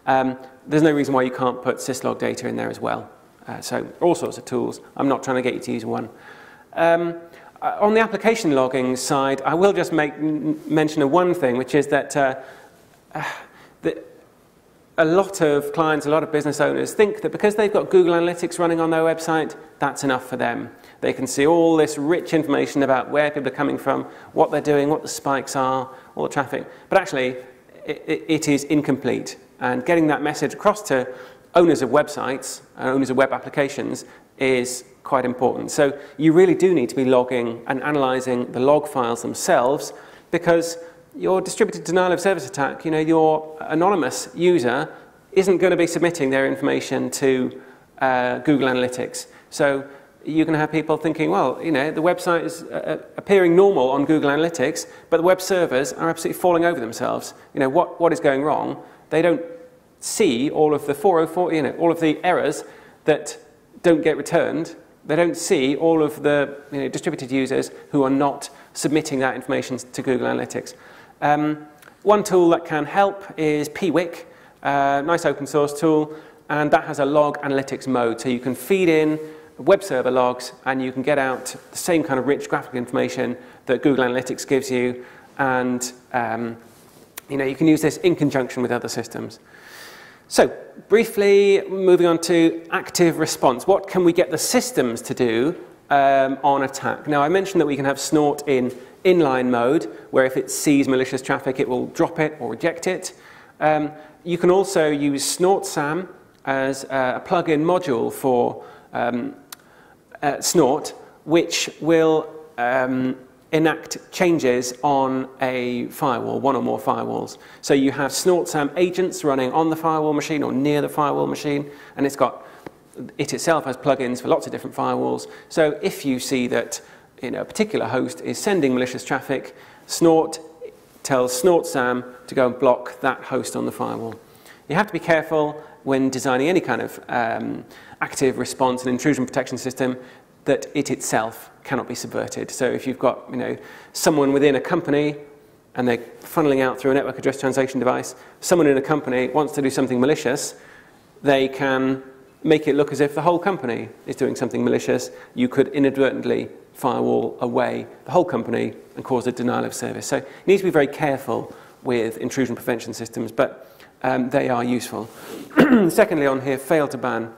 [SPEAKER 1] Um, there's no reason why you can't put syslog data in there as well. Uh, so all sorts of tools. I'm not trying to get you to use one. Um, uh, on the application logging side, I will just make mention of one thing, which is that, uh, that a lot of clients, a lot of business owners think that because they've got Google Analytics running on their website, that's enough for them. They can see all this rich information about where people are coming from, what they're doing, what the spikes are, all the traffic. But actually, it, it is incomplete. And getting that message across to owners of websites and owners of web applications is quite important. So you really do need to be logging and analyzing the log files themselves because your distributed denial of service attack, you know, your anonymous user isn't going to be submitting their information to uh, Google Analytics. So going to have people thinking, well, you know, the website is uh, uh, appearing normal on Google Analytics, but the web servers are absolutely falling over themselves. You know, what, what is going wrong? They don't see all of the 404, you know, all of the errors that don't get returned they don't see all of the you know, distributed users who are not submitting that information to Google Analytics. Um, one tool that can help is Piwik, a nice open source tool, and that has a log analytics mode. So you can feed in web server logs and you can get out the same kind of rich graphical information that Google Analytics gives you. And um, you, know, you can use this in conjunction with other systems. So, briefly, moving on to active response. What can we get the systems to do um, on attack? Now, I mentioned that we can have snort in inline mode, where if it sees malicious traffic, it will drop it or reject it. Um, you can also use SnortSAM as a plug-in module for um, uh, Snort, which will um, enact changes on a firewall, one or more firewalls. So you have SnortSAM agents running on the firewall machine or near the firewall machine, and it's got it itself has plugins for lots of different firewalls. So if you see that know, a particular host is sending malicious traffic, Snort tells SnortSAM to go and block that host on the firewall. You have to be careful when designing any kind of um, active response and intrusion protection system that it itself cannot be subverted. So if you've got you know, someone within a company and they're funneling out through a network address translation device, someone in a company wants to do something malicious, they can make it look as if the whole company is doing something malicious. You could inadvertently firewall away the whole company and cause a denial of service. So you need to be very careful with intrusion prevention systems, but um, they are useful. Secondly, on here, fail2ban.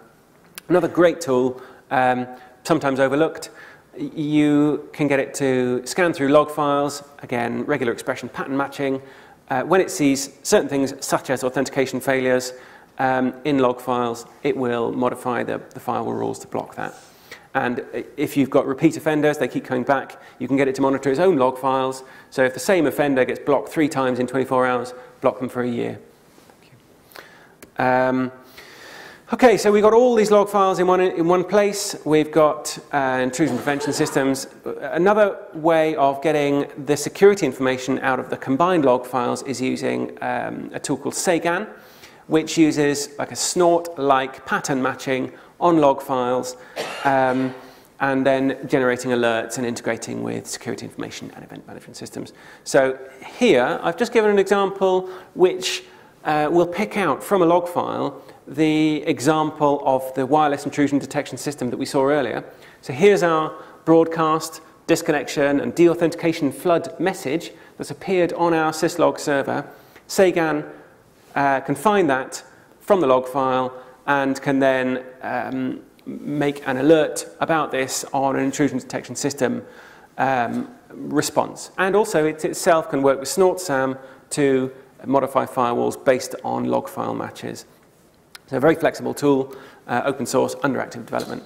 [SPEAKER 1] Another great tool, um, sometimes overlooked, you can get it to scan through log files, again, regular expression pattern matching. Uh, when it sees certain things such as authentication failures um, in log files, it will modify the, the firewall rules to block that. And if you've got repeat offenders, they keep coming back, you can get it to monitor its own log files. So if the same offender gets blocked three times in 24 hours, block them for a year. Um, Okay, so we've got all these log files in one, in one place. We've got uh, intrusion prevention systems. Another way of getting the security information out of the combined log files is using um, a tool called SAGAN, which uses like a snort-like pattern matching on log files, um, and then generating alerts and integrating with security information and event management systems. So here, I've just given an example which uh, will pick out from a log file the example of the wireless intrusion detection system that we saw earlier. So here's our broadcast, disconnection, and deauthentication flood message that's appeared on our syslog server. SAGAN uh, can find that from the log file and can then um, make an alert about this on an intrusion detection system um, response. And also it itself can work with SnortSAM to modify firewalls based on log file matches. So a very flexible tool, uh, open source, under active development.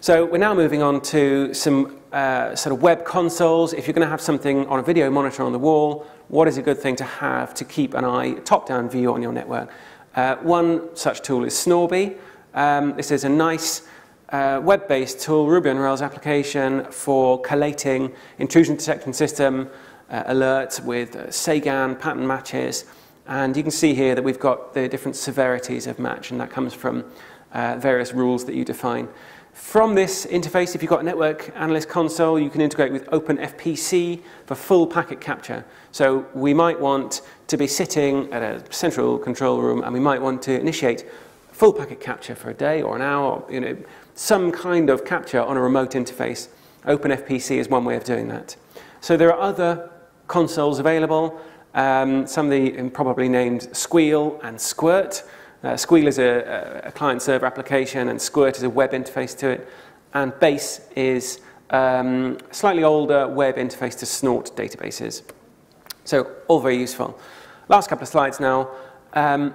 [SPEAKER 1] So we're now moving on to some uh, sort of web consoles. If you're going to have something on a video monitor on the wall, what is a good thing to have to keep an eye, top-down view on your network? Uh, one such tool is Snorby. Um, this is a nice uh, web-based tool, Ruby on Rails application for collating intrusion detection system uh, alerts with uh, SAGAN pattern matches. And you can see here that we've got the different severities of match, and that comes from uh, various rules that you define. From this interface, if you've got a network analyst console, you can integrate with OpenFPC for full packet capture. So we might want to be sitting at a central control room and we might want to initiate full packet capture for a day or an hour, or, you know, some kind of capture on a remote interface. OpenFPC is one way of doing that. So there are other consoles available. Um, some of the probably named Sguil and Squert. Uh, Sguil is a, a client-server application, and Squert is a web interface to it. And Base is um, slightly older web interface to Snort databases. So all very useful. Last couple of slides now. Um,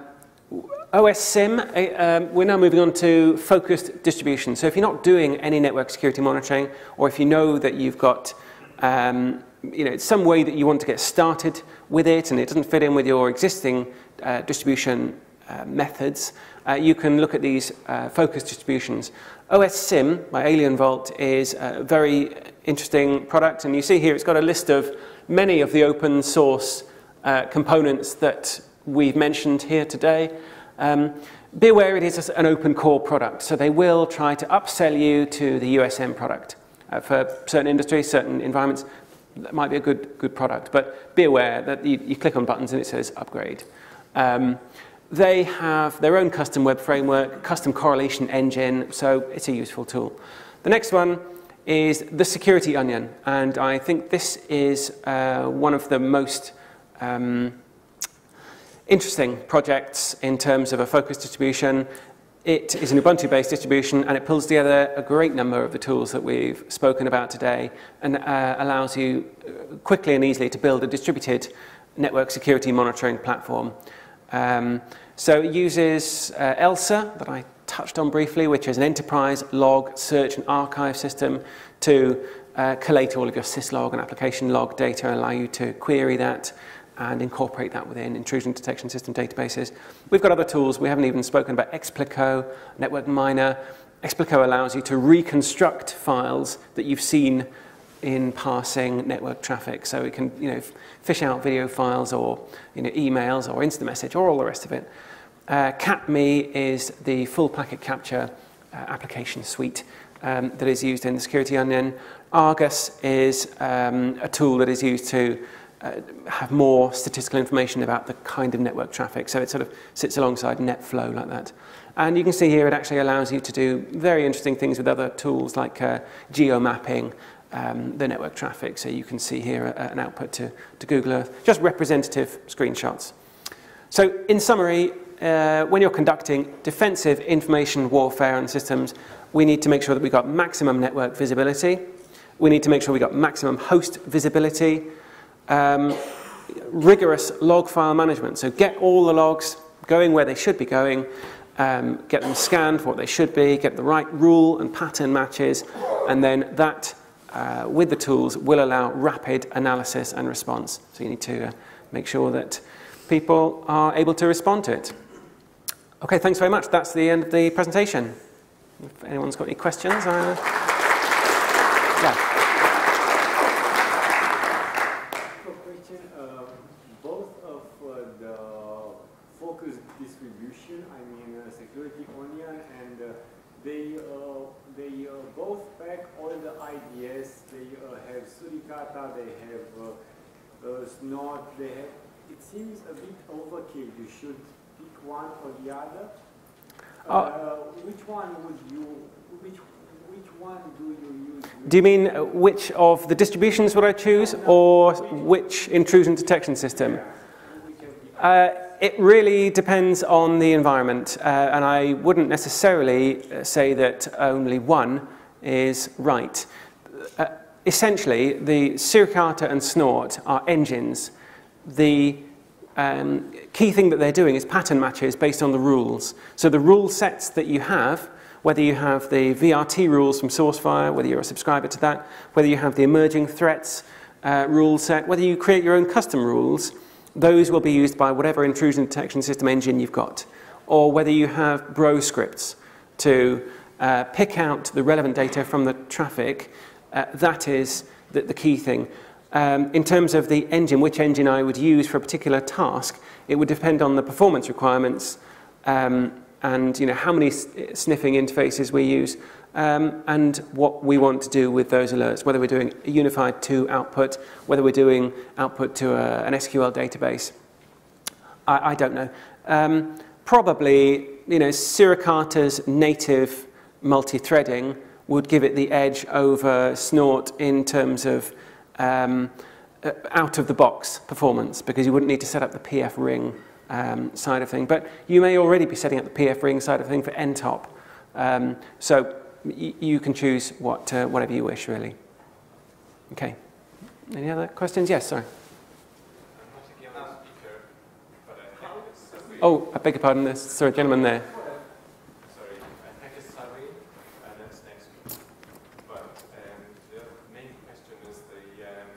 [SPEAKER 1] OSSIM, uh, um, we're now moving on to focused distribution. So if you're not doing any network security monitoring, or if you know that you've got um, you know, some way that you want to get started with it and it doesn't fit in with your existing uh, distribution uh, methods, uh, you can look at these uh, focused distributions. OSSIM by AlienVault is a very interesting product, and you see here it's got a list of many of the open source uh, components that we've mentioned here today. Um, be aware it is an open core product, so they will try to upsell you to the USM product. Uh, for certain industries, certain environments, that might be a good, good product, but be aware that you, you click on buttons and it says upgrade. Um, they have their own custom web framework, custom correlation engine, so it's a useful tool. The next one is the Security Onion, and I think this is uh, one of the most um, interesting projects in terms of a focus distribution. It is an Ubuntu-based distribution, and it pulls together a great number of the tools that we've spoken about today, and uh, allows you uh, quickly and easily to build a distributed network security monitoring platform. Um, so it uses uh, ELSA, that I touched on briefly, which is an enterprise log search and archive system to uh, collate all of your syslog and application log data and allow you to query that and incorporate that within intrusion detection system databases. We've got other tools. We haven't even spoken about Xplico, Network Miner. Xplico allows you to reconstruct files that you've seen in passing network traffic. So it can you know, fish out video files or you know, emails or instant message or all the rest of it. Uh, CapMe is the full packet capture uh, application suite um, that is used in the Security Onion. Argus is um, a tool that is used to uh, have more statistical information about the kind of network traffic. So it sort of sits alongside NetFlow like that. And you can see here it actually allows you to do very interesting things with other tools like uh, geomapping um, the network traffic. So you can see here an output to, to Google Earth, just representative screenshots. So in summary, uh, when you're conducting defensive information warfare on systems, we need to make sure that we've got maximum network visibility. We need to make sure we've got maximum host visibility. Um, rigorous log file management. So get all the logs going where they should be going, um, get them scanned for what they should be, get the right rule and pattern matches, and then that uh, with the tools will allow rapid analysis and response. So you need to uh, make sure that people are able to respond to it. Okay, thanks very much. That's the end of the presentation. If anyone's got any questions, uh, yeah.
[SPEAKER 2] they, uh, they uh, both pack all the IDS. They uh, have suricata, they have uh, there. it seems a bit overkill. You should pick one or the other. which one would you, which, which one do you use?
[SPEAKER 1] Do you mean which of the distributions would I choose, or which intrusion detection system? Uh, it really depends on the environment, uh, and I wouldn't necessarily uh, say that only one is right. Essentially, the suricata and snort are engines. The um, key thing that they're doing is pattern matches based on the rules. So the rule sets that you have, whether you have the VRT rules from SourceFire, whether you're a subscriber to that, whether you have the emerging threats uh, rule set, whether you create your own custom rules, those will be used by whatever intrusion detection system engine you've got. Or whether you have bro scripts to uh, pick out the relevant data from the traffic, uh, that is the, the key thing. Um, in terms of the engine, which engine I would use for a particular task, it would depend on the performance requirements um, and you know, how many sniffing interfaces we use um, and what we want to do with those alerts, whether we're doing a unified2 output, whether we're doing output to a, an SQL database. I, I don't know. Um, probably, you know, Suricata's native multi-threading would give it the edge over Snort in terms of um, uh, out-of-the-box performance because you wouldn't need to set up the PF ring um, side of thing. But you may already be setting up the PF ring side of thing for NTOP. Um, so you can choose what, uh, whatever you wish, really. Okay. Any other questions? Yes, sorry. Oh, I beg your pardon. There's, sorry, gentleman there.
[SPEAKER 3] Sorry, I think it's Sareen, and that's next week. But um, the main question is the um,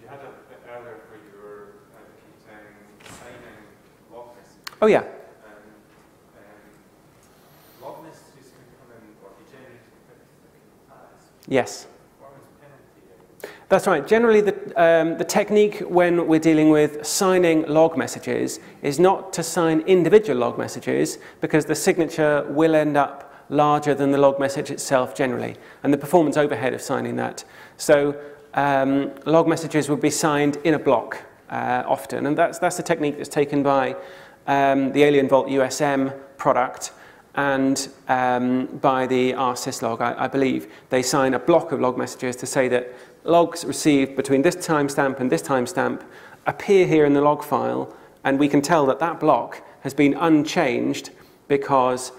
[SPEAKER 3] you had a bit earlier where you were uh, signing log messages.
[SPEAKER 1] Oh yeah. Yes. That's right. Generally, the, um, the technique when we're dealing with signing log messages is not to sign individual log messages because the signature will end up larger than the log message itself generally, and the performance overhead of signing that. So um, log messages would be signed in a block uh, often, and that's, that's the technique that's taken by um, the AlienVault USM product, and um, by the rsyslog, I, I believe, they sign a block of log messages to say that logs received between this timestamp and this timestamp appear here in the log file, and we can tell that that block has been unchanged because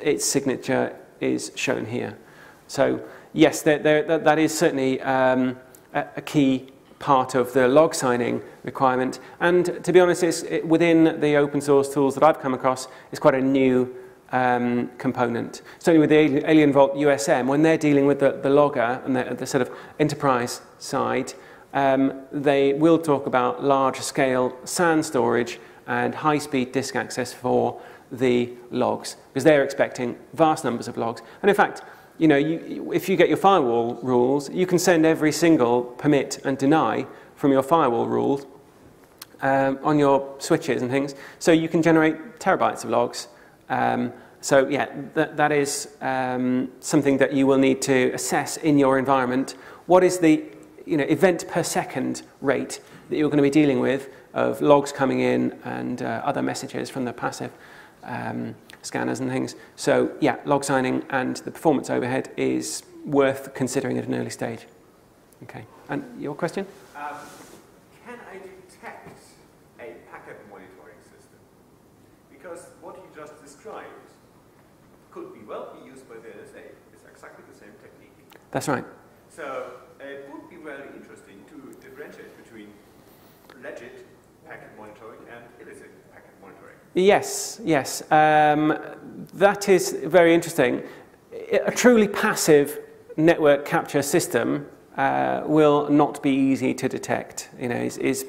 [SPEAKER 1] its signature is shown here. So yes, there, there, that is certainly um, a, a, key part of the log signing requirement. And to be honest, it's, it, within the open source tools that I've come across, it's quite a new um, component. Certainly with the AlienVault USM, when they're dealing with the, the logger and the, the sort of enterprise side, um, they will talk about large scale SAN storage and high speed disk access for the logs because they're expecting vast numbers of logs. And in fact, you know, you, if you get your firewall rules, you can send every single permit and deny from your firewall rules um, on your switches and things. So you can generate terabytes of logs um, so yeah, that, that is um, something that you will need to assess in your environment. What is the you know, event per second rate that you're going to be dealing with of logs coming in and uh, other messages from the passive um, scanners and things. So yeah, log signing and the performance overhead is worth considering at an early stage. Okay, and your question? Um,
[SPEAKER 4] can I detect a packet monitoring system? Because what you just described could be well be used by the NSA. It's exactly the same technique.
[SPEAKER 1] That's right.
[SPEAKER 4] So it would be very interesting to differentiate between legit packet monitoring and illicit packet monitoring.
[SPEAKER 1] Yes, yes. Um, that is very interesting. A truly passive network capture system uh, will not be easy to detect. You know, is, is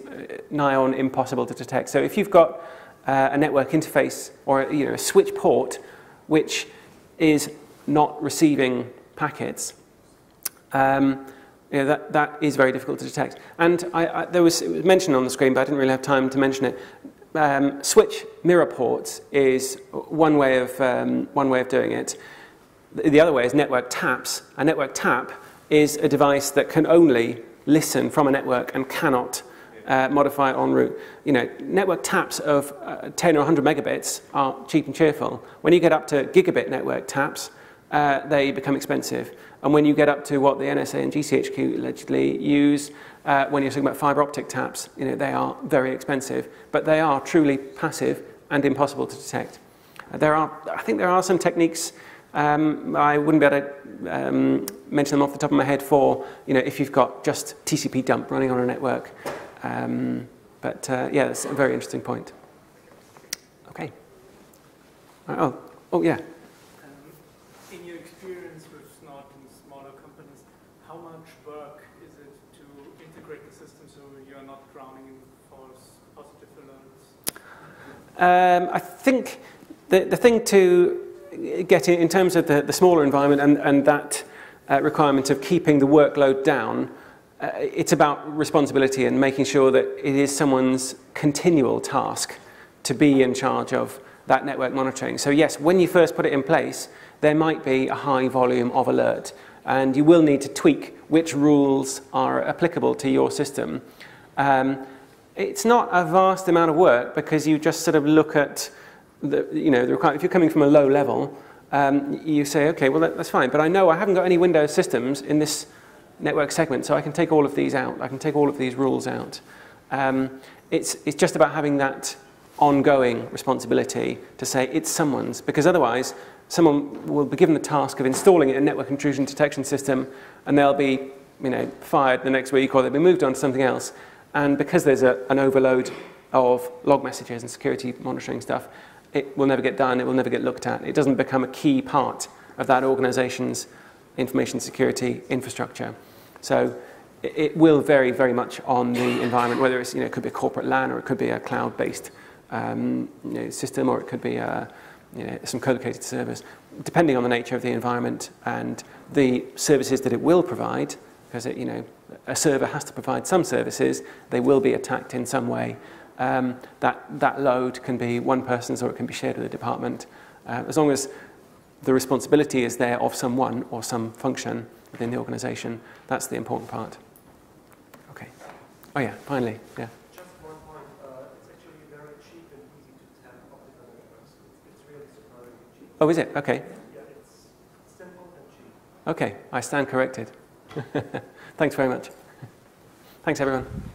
[SPEAKER 1] nigh on impossible to detect. So if you've got uh, a network interface or you know a switch port which is not receiving packets, um, you know, that, that is very difficult to detect. And I, I, there was, it was mentioned on the screen, but I didn't really have time to mention it. Um, switch mirror ports is one way of, um, one way of doing it. The other way is network taps. A network tap is a device that can only listen from a network and cannot uh, modify en route. You know, network taps of uh, 10 or 100 megabits are cheap and cheerful. When you get up to gigabit network taps, uh, they become expensive. And when you get up to what the NSA and GCHQ allegedly use, uh, when you're talking about fiber optic taps, you know, they are very expensive, but they are truly passive and impossible to detect. Uh, there are, I think there are some techniques um, I wouldn't be able to um, mention them off the top of my head for, you know, if you've got just tcpdump running on a network. Um, but uh, yeah, that's a very interesting point. Okay. Oh, oh yeah.
[SPEAKER 5] Um, in your experience with Snort and smaller companies, how much work is it to integrate the system so you're not drowning in false positive alerts?
[SPEAKER 1] Um, I think the, the thing to get in, in terms of the, the smaller environment and, and that uh, requirement of keeping the workload down, uh, it's about responsibility and making sure that it is someone's continual task to be in charge of that network monitoring. So yes, when you first put it in place, there might be a high volume of alert and you will need to tweak which rules are applicable to your system. Um, it's not a vast amount of work because you just sort of look at the, you know, the requirement. if you're coming from a low level, um, you say, okay, well, that, that's fine, but I know I haven't got any Windows systems in this network segment, so I can take all of these out. I can take all of these rules out. Um, it's, it's just about having that ongoing responsibility to say it's someone's, because otherwise someone will be given the task of installing a network intrusion detection system and they'll be you know, fired the next week or they'll be moved on to something else. And because there's a, an overload of log messages and security monitoring stuff, it will never get done, it will never get looked at. It doesn't become a key part of that organization's information security infrastructure. So it, it will vary very much on the environment, whether it's, you know, it could be a corporate LAN or it could be a cloud-based um, you know, system or it could be a, you know, some co-located servers, depending on the nature of the environment and the services that it will provide, because it, you know, a server has to provide some services, they will be attacked in some way um, that, that load can be one person's or it can be shared with a department. Uh, as long as the responsibility is there of someone or some function within the organization, that's the important part. Okay. Oh yeah, finally, yeah.
[SPEAKER 6] Just one point. It's actually very cheap and easy to tap optical. It's, it's really surprisingly cheap.
[SPEAKER 1] Oh, is it? Okay.
[SPEAKER 6] Yeah, it's simple and cheap.
[SPEAKER 1] Okay, I stand corrected. Thanks very much. Thanks, everyone.